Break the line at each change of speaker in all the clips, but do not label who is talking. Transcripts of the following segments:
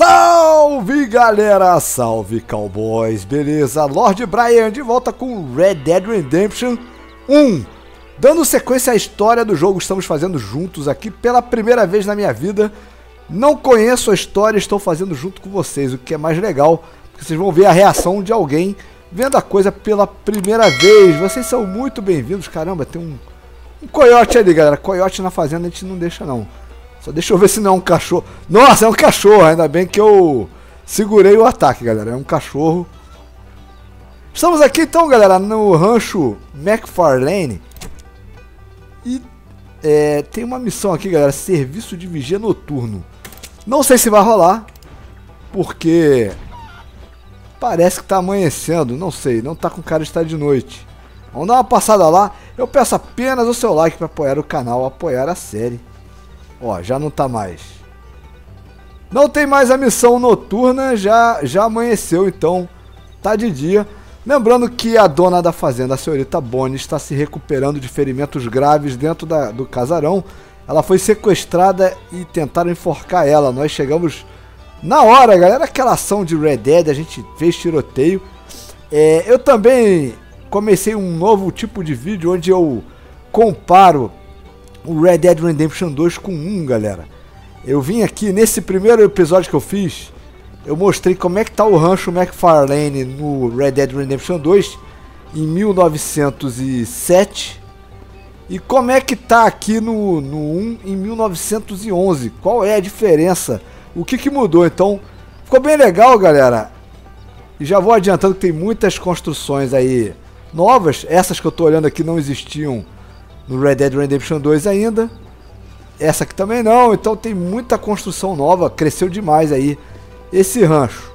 Salve galera, salve cowboys, beleza? Lord Brian de volta com Red Dead Redemption 1. Dando sequência à história do jogo, estamos fazendo juntos aqui pela primeira vez na minha vida. Não conheço a história, estou fazendo junto com vocês, o que é mais legal, porque vocês vão ver a reação de alguém vendo a coisa pela primeira vez. Vocês são muito bem-vindos. Caramba, tem um, um coiote ali, galera. Coiote na fazenda a gente não deixa não. Só deixa eu ver se não é um cachorro. Nossa, é um cachorro. Ainda bem que eu segurei o ataque, galera. É um cachorro. Estamos aqui então, galera, no rancho McFarlane. E é, tem uma missão aqui, galera. Serviço de vigia noturno. Não sei se vai rolar. Porque parece que tá amanhecendo. Não sei, não tá com cara de estar de noite. Vamos dar uma passada lá. Eu peço apenas o seu like para apoiar o canal, apoiar a série. Ó, já não tá mais. Não tem mais a missão noturna, já, já amanheceu, então tá de dia. Lembrando que a dona da fazenda, a senhorita Bonnie, está se recuperando de ferimentos graves dentro da, do casarão. Ela foi sequestrada e tentaram enforcar ela. Nós chegamos na hora, galera. Aquela ação de Red Dead, a gente fez tiroteio. É, eu também comecei um novo tipo de vídeo onde eu comparo o Red Dead Redemption 2 com 1, galera. Eu vim aqui nesse primeiro episódio que eu fiz, eu mostrei como é que tá o rancho McFarlane no Red Dead Redemption 2 em 1907 e como é que tá aqui no, no 1 em 1911. Qual é a diferença? O que, que mudou? Então, ficou bem legal, galera. E já vou adiantando que tem muitas construções aí novas. Essas que eu tô olhando aqui não existiam no Red Dead Redemption 2 ainda. Essa aqui também não, então tem muita construção nova, cresceu demais aí esse rancho.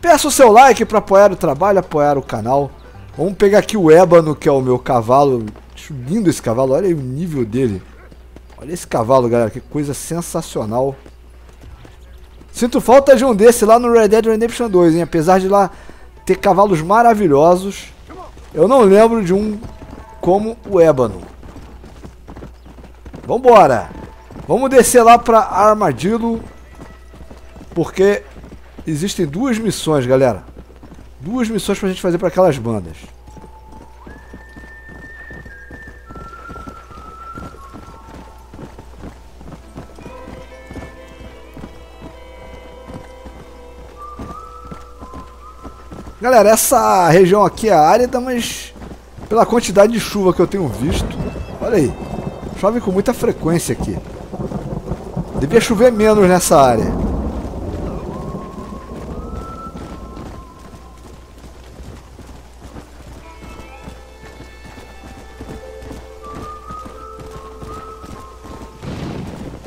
Peço o seu like para apoiar o trabalho, apoiar o canal. Vamos pegar aqui o ébano, que é o meu cavalo. Acho lindo esse cavalo, olha aí o nível dele. Olha esse cavalo, galera, que coisa sensacional. Sinto falta de um desse lá no Red Dead Redemption 2, hein? Apesar de lá ter cavalos maravilhosos, eu não lembro de um como o ébano. Vambora! Vamos descer lá para Armadillo, porque existem duas missões, galera. Duas missões pra gente fazer para aquelas bandas. Galera, essa região aqui é árida, mas pela quantidade de chuva que eu tenho visto. Olha aí. Chove com muita frequência aqui. Devia chover menos nessa área.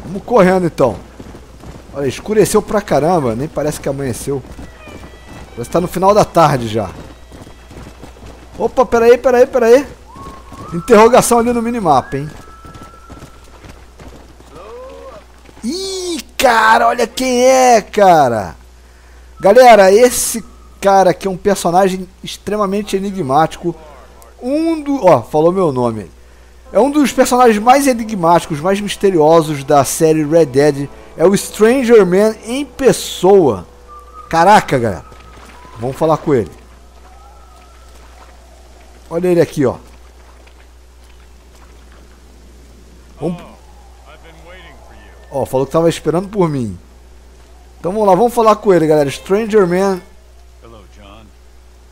Vamos correndo então. Olha, escureceu pra caramba, nem parece que amanheceu. Parece que tá no final da tarde já. Opa, peraí, peraí, peraí. Interrogação ali no minimapa, hein? Ih, cara, olha quem é, cara. Galera, esse cara aqui é um personagem extremamente enigmático. Um do... Ó, falou meu nome. É um dos personagens mais enigmáticos, mais misteriosos da série Red Dead. É o Stranger Man em pessoa. Caraca, galera. Vamos falar com ele. Olha ele aqui, ó. Vamos... Ó, falou que tava esperando por mim. Então vamos lá, vamos falar com ele, galera. Stranger Man.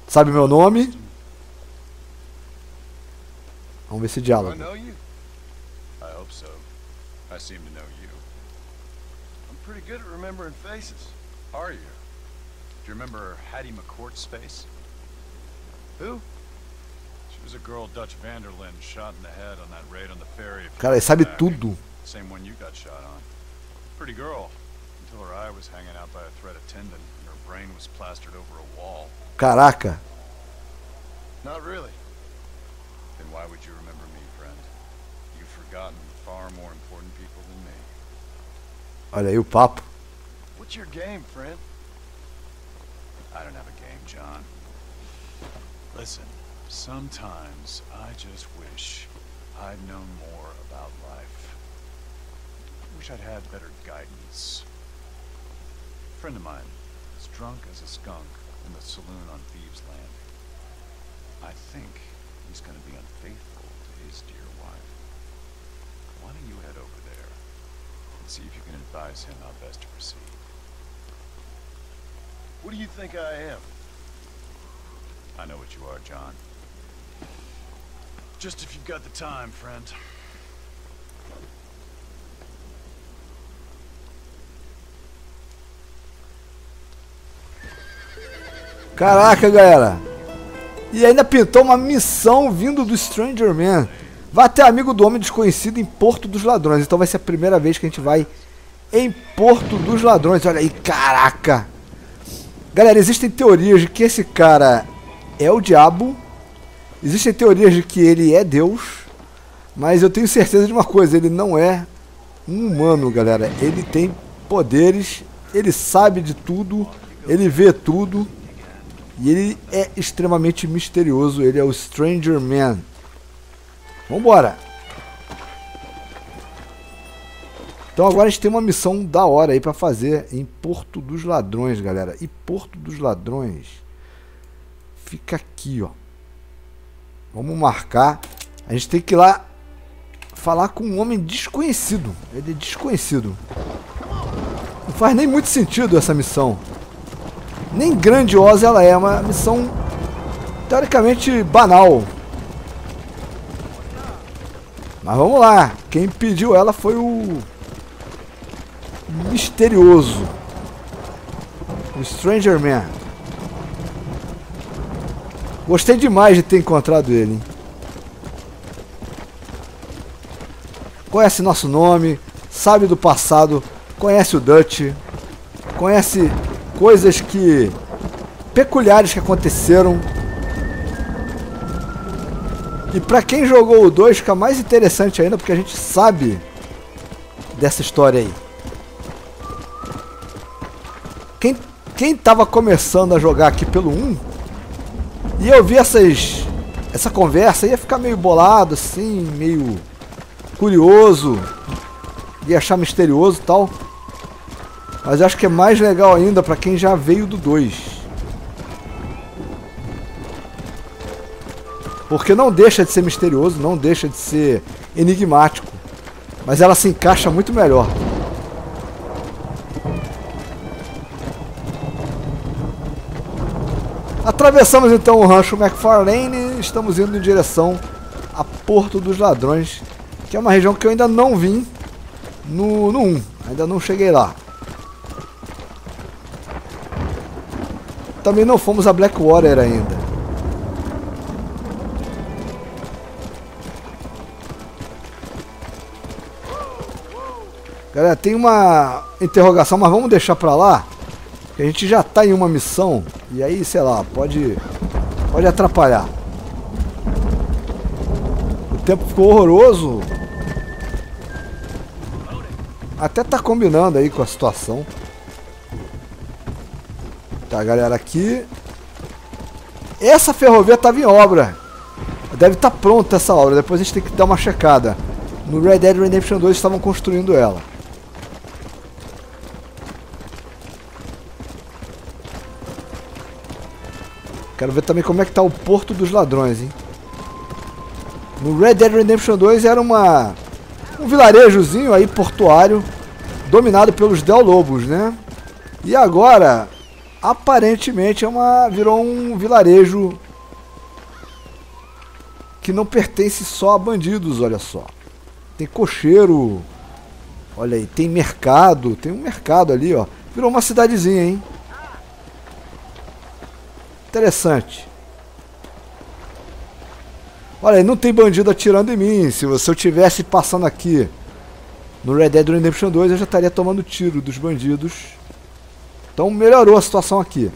Sabe meu nome? Vamos ver esse diálogo. I seem to know you. I'm pretty good at remembering faces. Are you? Do you remember Hattie McCourt's face? Who? Cara, ele sabe tudo. Same one you got shot on. That raid on the ferry. The same when you got shot on. Pretty girl. Until her eye was hanging out by a thread of tendon and her brain was plastered over a wall. Caraca. Not really. Then why would you remember me, friend? You've forgotten far more important people than me. Olha aí o papo. What's your game, friend? I don't have a game, John. Listen, Sometimes I just wish I'd known more about life. Wish I'd had better guidance.
A friend of mine is drunk as a skunk in the saloon on Thieves' Land. I think he's going to be unfaithful to his dear wife. Why don't you head over there and see if you can advise him how best to proceed?
What do you think I am?
I know what you are, John.
Just if you've got the time, friend.
Caraca, galera. E ainda pintou uma missão vindo do Stranger Man. Vai ter amigo do homem desconhecido em Porto dos Ladrões. Então vai ser a primeira vez que a gente vai em Porto dos Ladrões. Olha aí, caraca. Galera, existem teorias de que esse cara é o diabo. Existem teorias de que ele é Deus. Mas eu tenho certeza de uma coisa, ele não é um humano, galera. Ele tem poderes, ele sabe de tudo, ele vê tudo. E ele é extremamente misterioso, ele é o Stranger Man. Vambora! Então agora a gente tem uma missão da hora aí pra fazer em Porto dos Ladrões, galera. E Porto dos Ladrões fica aqui, ó. Vamos marcar. A gente tem que ir lá falar com um homem desconhecido. Ele é desconhecido. Não faz nem muito sentido essa missão. Nem grandiosa ela é, é uma missão teoricamente banal. Mas vamos lá. Quem pediu ela foi o misterioso. O Stranger Man. Gostei demais de ter encontrado ele. Conhece nosso nome, sabe do passado, conhece o Dutch, conhece coisas que peculiares que aconteceram. E para quem jogou o 2 fica mais interessante ainda porque a gente sabe dessa história aí. Quem, quem tava começando a jogar aqui pelo 1 e eu vi essas, essa conversa, ia ficar meio bolado assim, meio curioso, ia achar misterioso e tal. Mas acho que é mais legal ainda para quem já veio do 2. Porque não deixa de ser misterioso, não deixa de ser enigmático. Mas ela se encaixa muito melhor. Atravessamos então o rancho McFarlane e estamos indo em direção a Porto dos Ladrões, que é uma região que eu ainda não vim no, no 1, ainda não cheguei lá. Também não fomos a Blackwater ainda. Galera, tem uma interrogação, mas vamos deixar pra lá. A gente já tá em uma missão e aí, sei lá, pode pode atrapalhar. O tempo ficou horroroso. Até tá combinando aí com a situação. Tá, galera, aqui. Essa ferrovia estava em obra. Deve estar tá pronta essa obra. Depois a gente tem que dar uma checada. No Red Dead Redemption 2 estavam construindo ela. Quero ver também como é que tá o Porto dos Ladrões, hein? No Red Dead Redemption 2 era uma um vilarejozinho aí portuário dominado pelos Del Lobos, né? E agora aparentemente é uma virou um vilarejo que não pertence só a bandidos, olha só. Tem cocheiro, olha aí, tem mercado, tem um mercado ali, ó. Virou uma cidadezinha, hein? Interessante. Olha não tem bandido atirando em mim. Se eu tivesse passando aqui no Red Dead Redemption 2, eu já estaria tomando tiro dos bandidos. Então melhorou a situação aqui.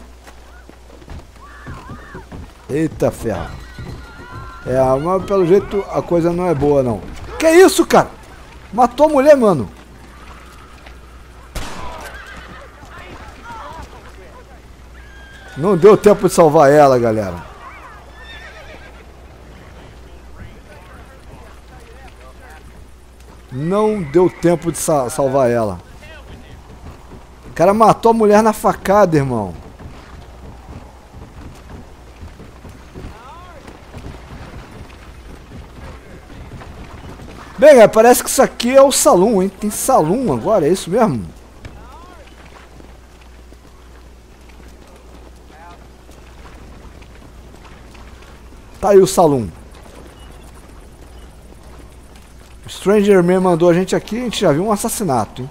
Eita ferro. É, mas pelo jeito a coisa não é boa não. Que isso, cara? Matou a mulher, mano. Não deu tempo de salvar ela, galera. Não deu tempo de sa salvar ela. cara matou a mulher na facada, irmão. Bem, galera, parece que isso aqui é o salão, hein? Tem salão agora, é isso mesmo? Tá aí o salão. Stranger Man mandou a gente aqui, a gente já viu um assassinato, hein?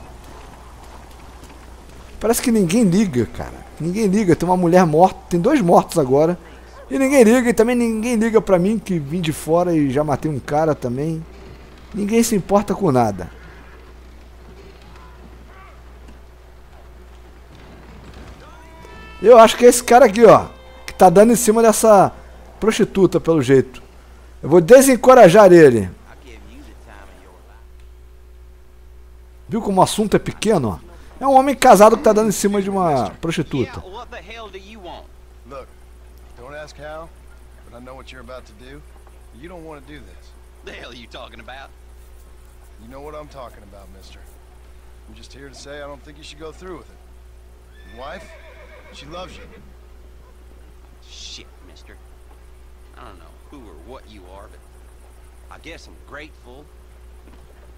Parece que ninguém liga, cara. Ninguém liga, tem uma mulher morta, tem dois mortos agora. E ninguém liga, e também ninguém liga pra mim que vim de fora e já matei um cara também. Ninguém se importa com nada. Eu acho que é esse cara aqui, ó. Que tá dando em cima dessa prostituta, pelo jeito. Eu vou desencorajar ele. Viu como o assunto é pequeno? É um homem casado que tá dando em cima de uma prostituta.
Look, don't ask how, but I know what you're about to do. You don't want to do this.
The hell are you talking about?
You know what I'm talking about, mister. I'm just here to say I don't think you should go through with it. Your wife, she loves you.
Shit, mister. I don't know who or what you are, but I guess I'm grateful.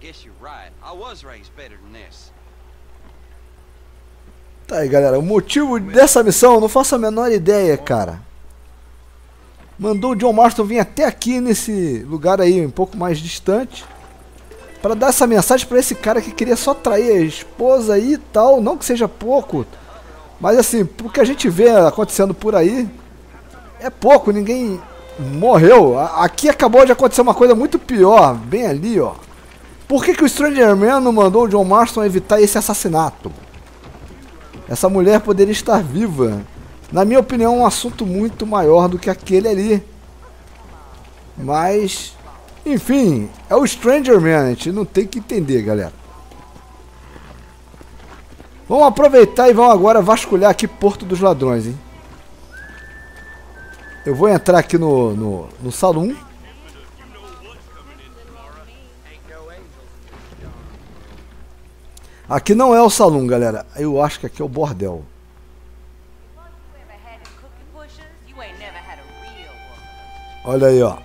Guess you're right. I was raised better than this.
Tá aí, galera. O motivo dessa missão não faço a menor ideia, cara. Mandou o John Marston vir até aqui nesse lugar aí, um pouco mais distante. Pra dar essa mensagem pra esse cara que queria só trair a esposa aí e tal. Não que seja pouco. Mas assim, o que a gente vê acontecendo por aí é pouco, ninguém morreu. Aqui acabou de acontecer uma coisa muito pior, bem ali, ó. Por que, que o Stranger Man não mandou o John Marston evitar esse assassinato? Essa mulher poderia estar viva. Na minha opinião, é um assunto muito maior do que aquele ali. Mas, enfim, é o Stranger Man, a gente não tem que entender, galera. Vamos aproveitar e vamos agora vasculhar aqui Porto dos Ladrões, hein? Eu vou entrar aqui no, no, no salão. Aqui não é o salão, galera. Eu acho que aqui é o bordel. Olha aí, ó.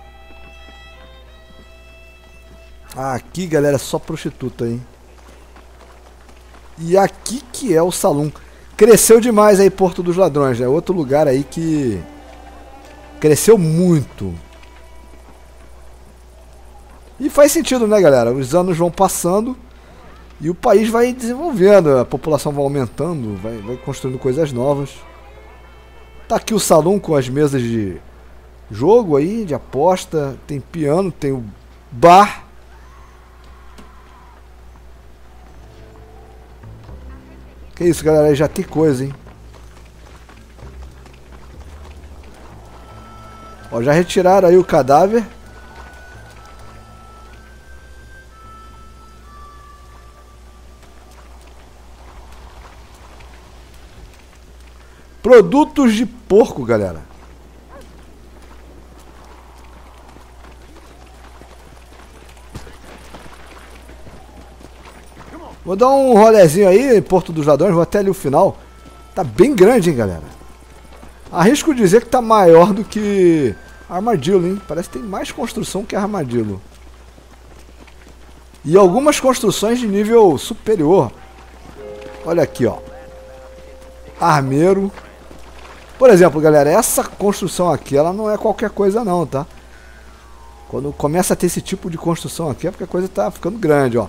Aqui, galera, é só prostituta, hein? E aqui que é o salão. Cresceu demais aí Porto dos Ladrões, né? Outro lugar aí que cresceu muito. E faz sentido, né, galera? Os anos vão passando e o país vai desenvolvendo, a população vai aumentando, vai, vai construindo coisas novas. Tá aqui o salão com as mesas de jogo aí, de aposta, tem piano, tem o bar. Que isso, galera, já tem coisa, hein? Ó, já retiraram aí o cadáver. Produtos de porco, galera. Vou dar um rolezinho aí Porto dos Ladrões, vou até ali o final. Tá bem grande, hein, galera. Arrisco dizer que tá maior do que Armadillo, hein? Parece que tem mais construção que Armadillo. E algumas construções de nível superior. Olha aqui, ó. Armeiro. Por exemplo, galera, essa construção aqui, ela não é qualquer coisa não, tá? Quando começa a ter esse tipo de construção aqui é porque a coisa tá ficando grande, ó.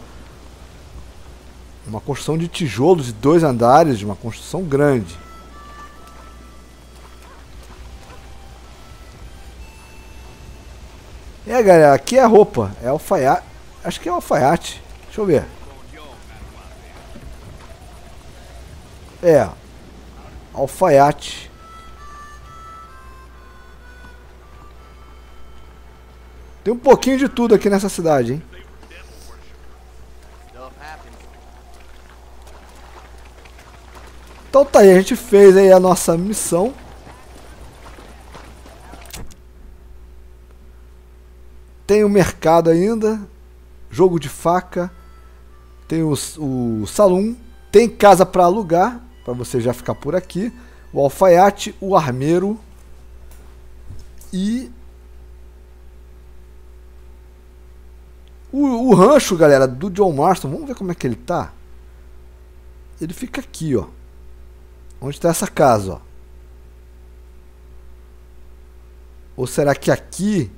Uma construção de tijolos de dois andares, uma construção grande. É, galera, aqui é roupa. É alfaiate. Acho que é alfaiate. Deixa eu ver. É. Alfaiate. Tem um pouquinho de tudo aqui nessa cidade, hein? Então tá aí, a gente fez aí a nossa missão. Tem o mercado ainda, jogo de faca, tem o, o salão, tem casa para alugar para você já ficar por aqui. O alfaiate, o armeiro e o, o rancho, galera, do John Marston. Vamos ver como é que ele tá. Ele fica aqui, ó. Onde está essa casa, ó? Ou será que aqui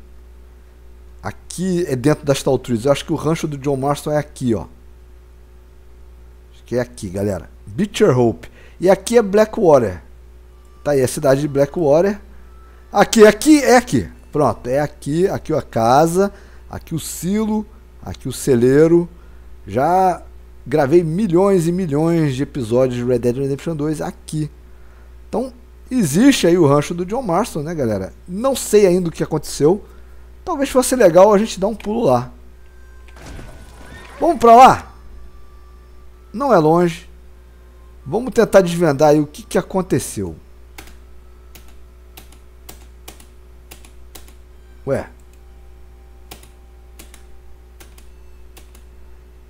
aqui é dentro das Tall Trees? Eu acho que o rancho do John Marston é aqui, ó. Acho que é aqui, galera. Beecher Hope. E aqui é Blackwater. Tá aí a cidade de Blackwater. Aqui, aqui, é aqui. Pronto, é aqui, aqui a casa, aqui o silo, aqui o celeiro. Já gravei milhões e milhões de episódios de Red Dead Redemption 2 aqui. Então, existe aí o rancho do John Marston, né, galera? Não sei ainda o que aconteceu. Talvez fosse legal a gente dar um pulo lá. Vamos pra lá? Não é longe. Vamos tentar desvendar aí o que, que aconteceu. Ué.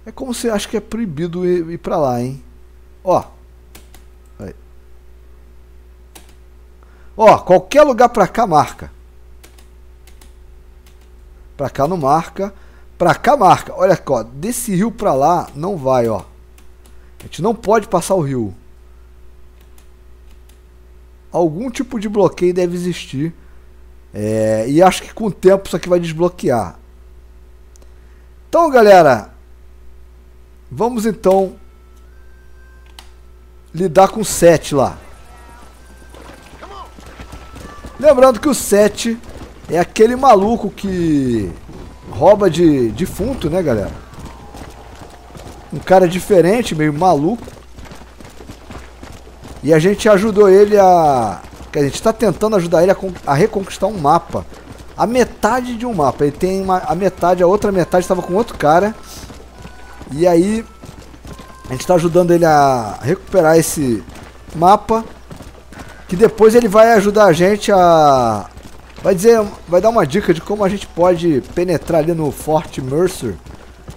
É como se acha que é proibido ir, ir pra lá, hein? Ó. Aí. Ó, qualquer lugar pra cá marca. Pra cá não marca. Pra cá marca. Olha aqui, ó. Desse rio pra lá não vai, ó. A gente não pode passar o rio. Algum tipo de bloqueio deve existir. É, e acho que com o tempo isso aqui vai desbloquear. Então, galera, Vamos então lidar com o 7 lá. Lembrando que o 7 é aquele maluco que rouba de defunto, né, galera? Um cara diferente, meio maluco. E a gente ajudou ele a. A gente está tentando ajudar ele a, a, reconquistar um mapa. A metade de um mapa. Ele tem uma, a metade, a outra metade estava com outro cara. E aí a gente está ajudando ele a recuperar esse mapa. Que depois ele vai ajudar a gente a. Vai dizer. Vai dar uma dica de como a gente pode penetrar ali no Fort Mercer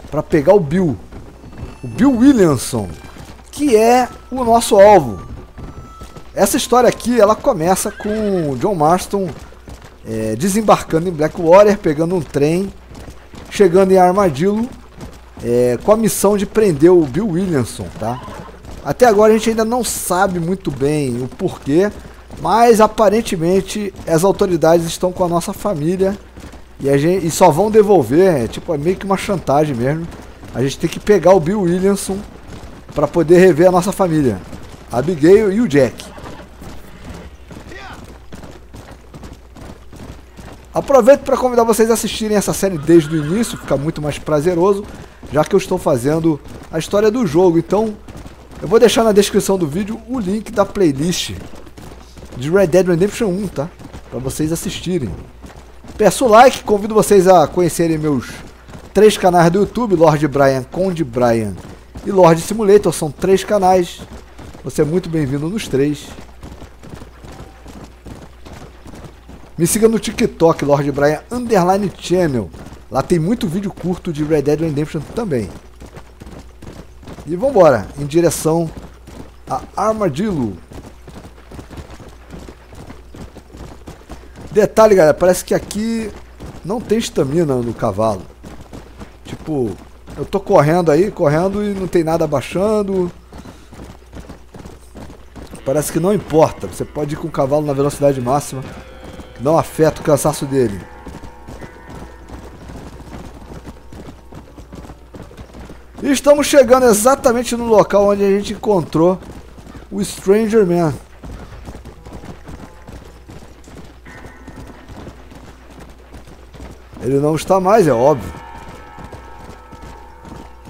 para pegar o Bill. O Bill Williamson. Que é o nosso alvo. Essa história aqui ela começa com o John Marston é, desembarcando em Blackwater, pegando um trem, chegando em Armadillo é, com a missão de prender o Bill Williamson, tá? Até agora a gente ainda não sabe muito bem o porquê, mas aparentemente as autoridades estão com a nossa família e, a gente, e só vão devolver, é, tipo, é meio que uma chantagem mesmo. A gente tem que pegar o Bill Williamson para poder rever a nossa família, a Abigail e o Jack. Aproveito para convidar vocês a assistirem essa série desde o início, fica muito mais prazeroso já que eu estou fazendo a história do jogo. Então, eu vou deixar na descrição do vídeo o link da playlist de Red Dead Redemption 1, tá? Para vocês assistirem. Peço like, convido vocês a conhecerem meus três canais do YouTube, Lord Brian, Conde Brian e Lord Simulator, são três canais. Você é muito bem-vindo nos três. Me siga no TikTok, Lord Brian Underline Channel. Lá tem muito vídeo curto de Red Dead Redemption também. E vamos embora, em direção a Armadillo. Detalhe, galera, parece que aqui não tem estamina no cavalo. Tipo, eu tô correndo aí, correndo e não tem nada baixando. Parece que não importa. Você pode ir com o cavalo na velocidade máxima. Não afeta o cansaço dele. E estamos chegando exatamente no local onde a gente encontrou o Stranger Man. Ele não está mais, é óbvio.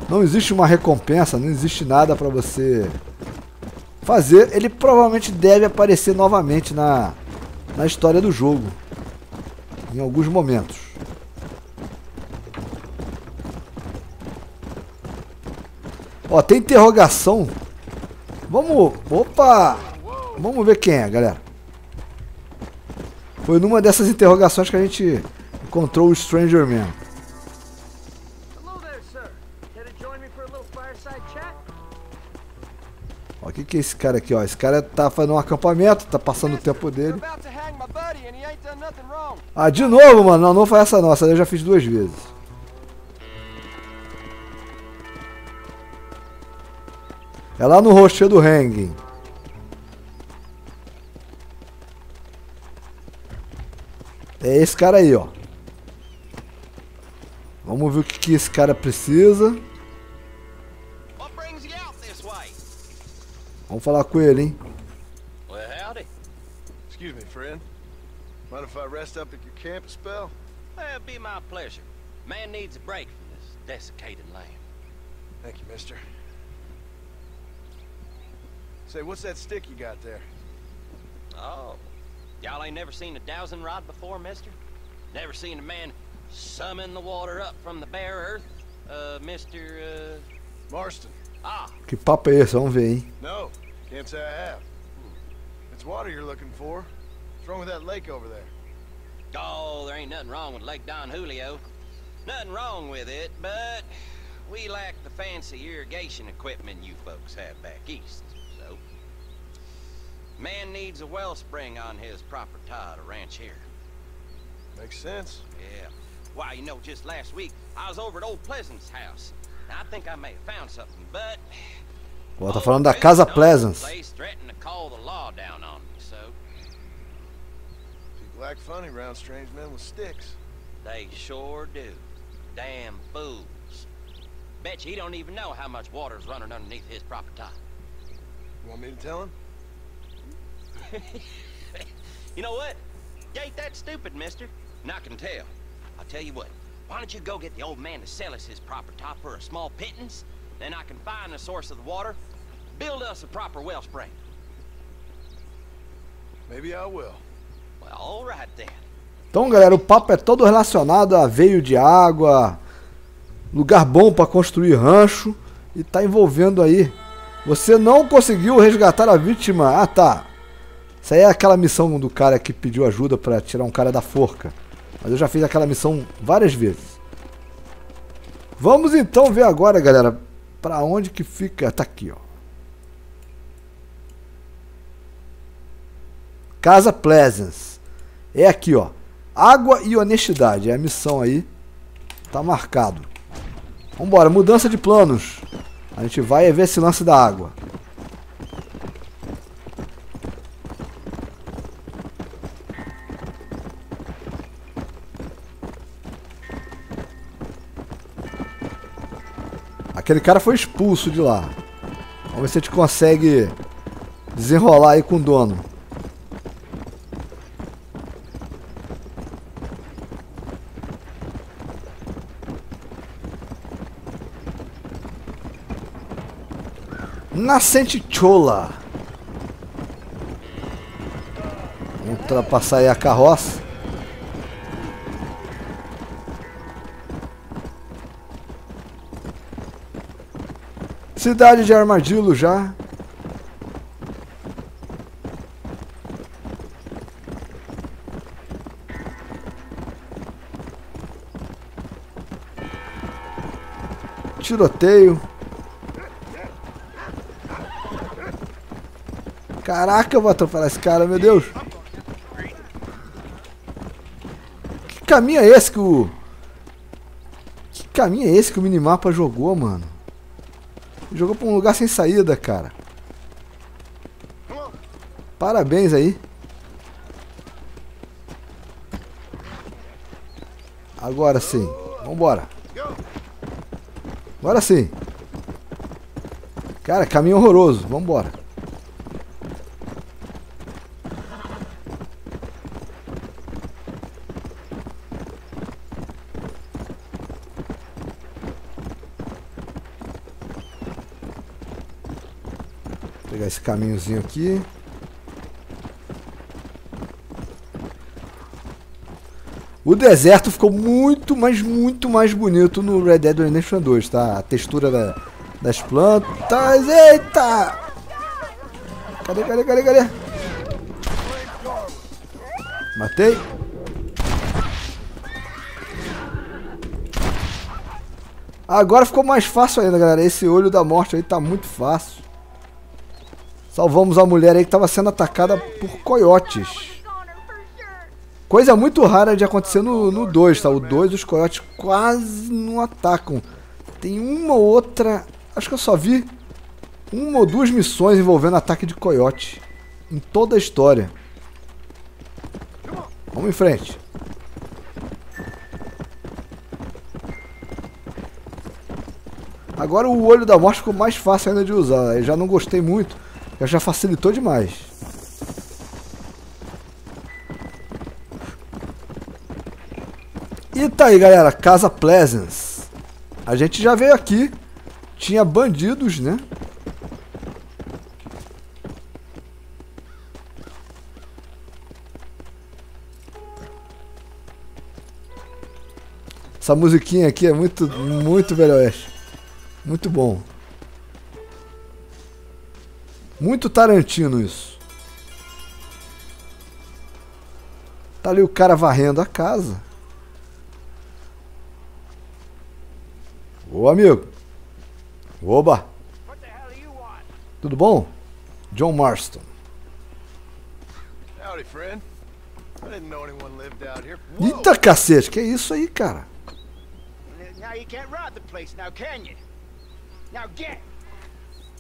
Não existe uma recompensa, não existe nada para você fazer. Ele provavelmente deve aparecer novamente na, na história do jogo. Em alguns momentos. Ó, tem interrogação. Vamos. Opa! Vamos ver quem é, galera. Foi numa dessas interrogações que a gente encontrou o Stranger Man. O que, que é esse cara aqui, ó? Esse cara tá fazendo um acampamento, tá passando o tempo dele. Ah, de novo, mano. Não, não foi essa não. Essa daí eu já fiz duas vezes. É lá no rochedo do Hanging. É esse cara aí, ó. Vamos ver o que, que esse cara precisa.
What brings you out this way?
Vamos falar com ele, hein?
Well, howdy.
Excuse me, friend. Mind if I rest up at your camp a spell?
It'd be my pleasure. Man needs a break from this desiccated land.
Thank you, mister. Say, what's that stick you got there?
Oh. Y'all ain't never seen a dowsing rod before, mister? Never seen a man summon the water up from the bare earth? Uh, Mr. Uh...
Marston.
Ah,
Que papo é esse? Vamos ver, hein?
No, can't say I have. It's water you're looking for. What's wrong with that lake over there?
oh, there ain't nothing wrong with Lake Don Julio. Nothing wrong with it, but we lack the fancy irrigation equipment you folks have back east, so... Man needs a wellspring on his proper tie to ranch here.
Makes sense.
Yeah. Why, you know, just last week, I was over at Old Pleasant's house. Now, I think I may have found something, but...
Ó, tá falando da Casa Pleasance.
Place threatened to call the law down on me, so...
People act funny around strange men with sticks.
They sure do. Damn fools. Bet you he don't even know how much water's running underneath his proper tie.
You want me to tell him?
You know what? You ain't that stupid, mister. And I can tell. I'll tell you what. Why don't you go get the old man to sell us his proper top for a small pittance? Then I can find the source of the water, build us a proper wellspring.
Maybe I will.
Well, all right then.
Então, galera, o papo é todo relacionado a veio de água, lugar bom para construir rancho e tá envolvendo aí. Você não conseguiu resgatar a vítima. Ah, tá. Isso aí é aquela missão do cara que pediu ajuda para tirar um cara da forca. Mas eu já fiz aquela missão várias vezes. Vamos então ver agora, galera, para onde que fica. Tá aqui, ó. Casa Pleasance. É aqui, ó. Água e honestidade. É a missão aí. Tá marcado. Vambora, mudança de planos. A gente vai ver esse lance da água. Aquele cara foi expulso de lá. Vamos ver se a gente consegue desenrolar aí com o dono. Nascente Chola. Vamos ultrapassar aí a carroça. Cidade de Armadillo já. Tiroteio. Caraca, eu vou atropelar esse cara, meu Deus. Que caminho é esse que o... Que caminho é esse que o minimapa jogou, mano? Jogou pra um lugar sem saída, cara. Parabéns aí. Agora sim. Vambora. Agora sim. Cara, caminho horroroso. Vambora. Caminhozinho aqui. O deserto ficou muito, mas muito mais bonito no Red Dead Redemption 2, tá? A textura da- das plantas. Eita! Cadê, cadê, cadê, cadê? Matei. Agora ficou mais fácil ainda, galera. Esse olho da morte aí tá muito fácil. Salvamos a mulher aí que estava sendo atacada por coiotes. Coisa muito rara de acontecer no 2, tá? O 2 os coiotes quase não atacam. Tem uma ou outra. Acho que eu só vi uma ou duas missões envolvendo ataque de coiote. Em toda a história. Vamos em frente. Agora o olho da morte ficou mais fácil ainda de usar. Eu já não gostei muito. Já facilitou demais. E tá aí, galera. Casa Pleasance. A gente já veio aqui. Tinha bandidos, né? Essa musiquinha aqui é muito, muito velho oeste. Muito bom. Muito Tarantino isso. Tá ali o cara varrendo a casa. Ô amigo. Oba. Tudo bom? John Marston.
Howdy, friend. I didn't know anyone lived out here.
Eita cacete, que é isso aí, cara?
Now you can't rob the place now, can you? Now get!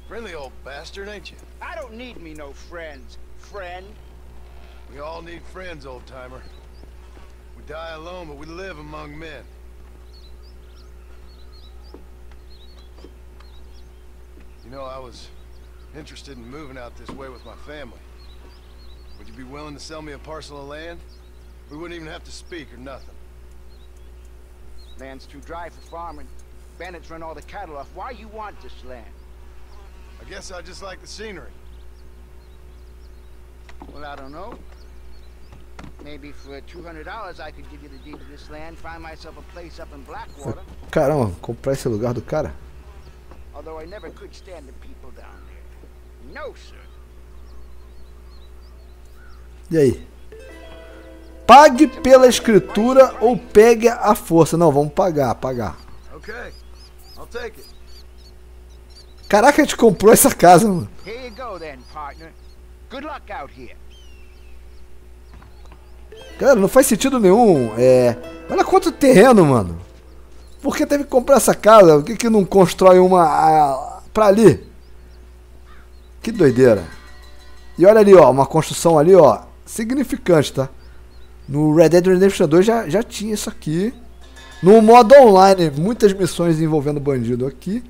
Friendly old bastard, ain't you?
I don't need me no friends, friend.
We all need friends, old timer. We die alone, but we live among men. You know, I was interested in moving out this way with my family. Would you be willing to sell me a parcel of land? We wouldn't even have to speak or nothing.
Land's too dry for farming. Bandits run all the cattle off. Why you want this land?
I guess I just like the scenery.
Well, I don't know. Maybe for $200 I could give you the deed to this land, find myself a place up in Blackwater.
Caramba, comprar esse lugar do cara?
Although I never could stand the people down there. No, sir.
E aí? Pague pela escritura ou pegue a força. Não, vamos pagar, pagar.
Okay, I'll take it.
Caraca, a gente comprou essa casa, mano.
Here you go then, partner. Good luck out here.
Galera, não faz sentido nenhum. É... Olha quanto terreno, mano. Por que teve que comprar essa casa? Por que, que não constrói uma a... pra ali? Que doideira. E olha ali, ó, uma construção ali, ó, significante, tá? No Red Dead Redemption 2 já, já tinha isso aqui. No modo online, muitas missões envolvendo bandido aqui.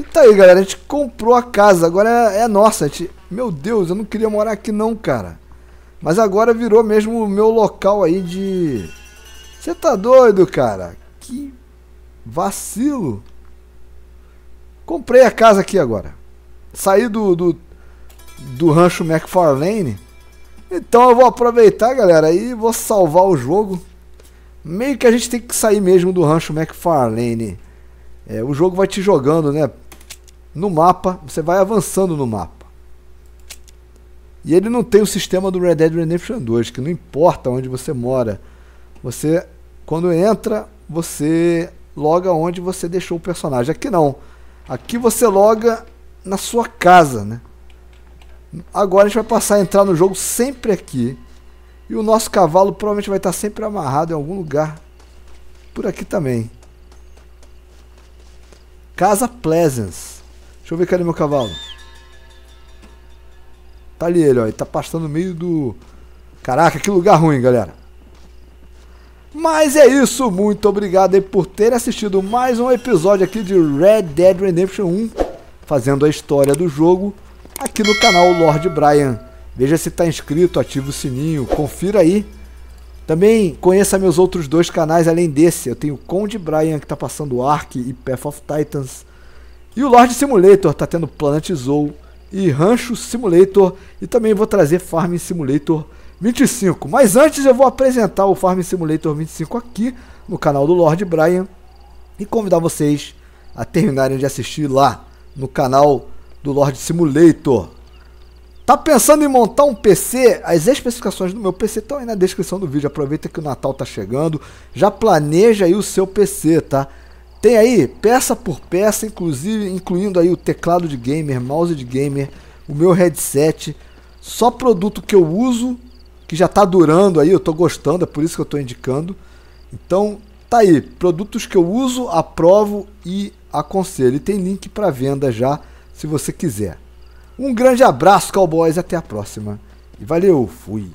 E tá aí, galera. A gente comprou a casa. Agora é, é nossa. Gente... Meu Deus, eu não queria morar aqui não, cara. Mas agora virou mesmo o meu local aí de... Você tá doido, cara? Que vacilo. Comprei a casa aqui agora. Saí do, do, do rancho McFarlane. Então eu vou aproveitar, galera, e vou salvar o jogo. Meio que a gente tem que sair mesmo do rancho McFarlane. É, o jogo vai te jogando, né? No mapa, você vai avançando no mapa. E ele não tem o sistema do Red Dead Redemption 2, que não importa onde você mora. Você, quando entra, você loga onde você deixou o personagem. Aqui não. Aqui você loga na sua casa, né? Agora a gente vai passar a entrar no jogo sempre aqui. E o nosso cavalo provavelmente vai estar sempre amarrado em algum lugar. Por aqui também. Casa Pleasance. Deixa eu ver cadê meu cavalo. Tá ali ele, ó. Ele tá pastando no meio do... Caraca, que lugar ruim, galera. Mas é isso. Muito obrigado aí por ter assistido mais um episódio aqui de Red Dead Redemption 1. Fazendo a história do jogo aqui no canal Lord Brian. Veja se está inscrito, ativa o sininho, confira aí. Também conheça meus outros dois canais além desse. Eu tenho o Conde Brian que está passando Ark e Path of Titans. E o Lord Simulator está tendo Planet Zoo e Rancho Simulator. E também vou trazer Farm Simulator 25. Mas antes eu vou apresentar o Farm Simulator 25 aqui no canal do Lord Brian. E convidar vocês a terminarem de assistir lá no canal do Lord Simulator. Tá pensando em montar um PC? As especificações do meu PC estão aí na descrição do vídeo. Aproveita que o Natal tá chegando, já planeja aí o seu PC, tá? Tem aí peça por peça, inclusive incluindo aí o teclado de gamer, mouse de gamer, o meu headset, só produto que eu uso, que já está durando aí, eu estou gostando, é por isso que eu estou indicando. Então, tá aí, produtos que eu uso, aprovo e aconselho. E tem link para venda já, se você quiser. Um grande abraço, cowboys, até a próxima. E valeu, fui.